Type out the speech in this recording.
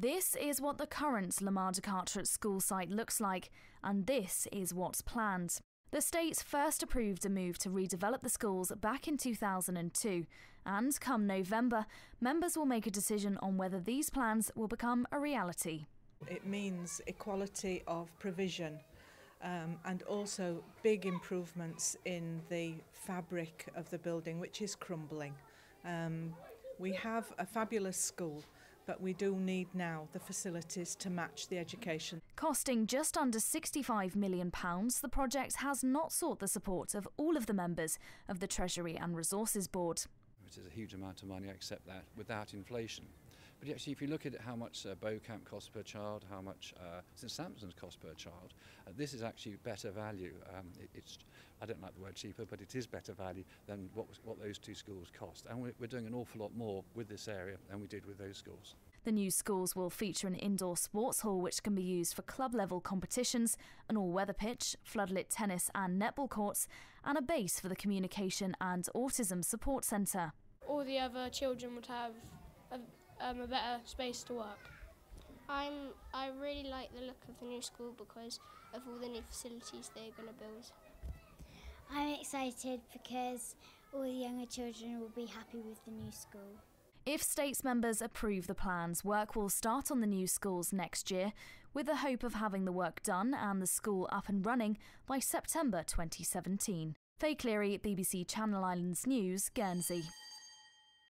This is what the current La Mare de Carteret school site looks like, and this is what's planned. The state first approved a move to redevelop the schools back in 2002, and come November, members will make a decision on whether these plans will become a reality. It means equality of provision um, and also big improvements in the fabric of the building, which is crumbling. Um, we have a fabulous school but we do need now the facilities to match the education. Costing just under £65 million, the project has not sought the support of all of the members of the Treasury and Resources Board. Which is a huge amount of money, I accept that, without inflation. But actually, if you look at how much uh, Beauchamp costs per child, how much uh, St Sampson's costs per child, uh, this is actually better value. Um, it, it's, I don't like the word cheaper, but it is better value than what, was, what those two schools cost. And we're, we're doing an awful lot more with this area than we did with those schools. The new schools will feature an indoor sports hall which can be used for club level competitions, an all weather pitch, floodlit tennis and netball courts, and a base for the Communication and Autism Support Centre. All the other children would have a um, a better space to work. I'm, I really like the look of the new school because of all the new facilities they're going to build. I'm excited because all the younger children will be happy with the new school. If States members approve the plans, work will start on the new schools next year, with the hope of having the work done and the school up and running by September 2017. Fae Clerey, BBC Channel Islands News, Guernsey.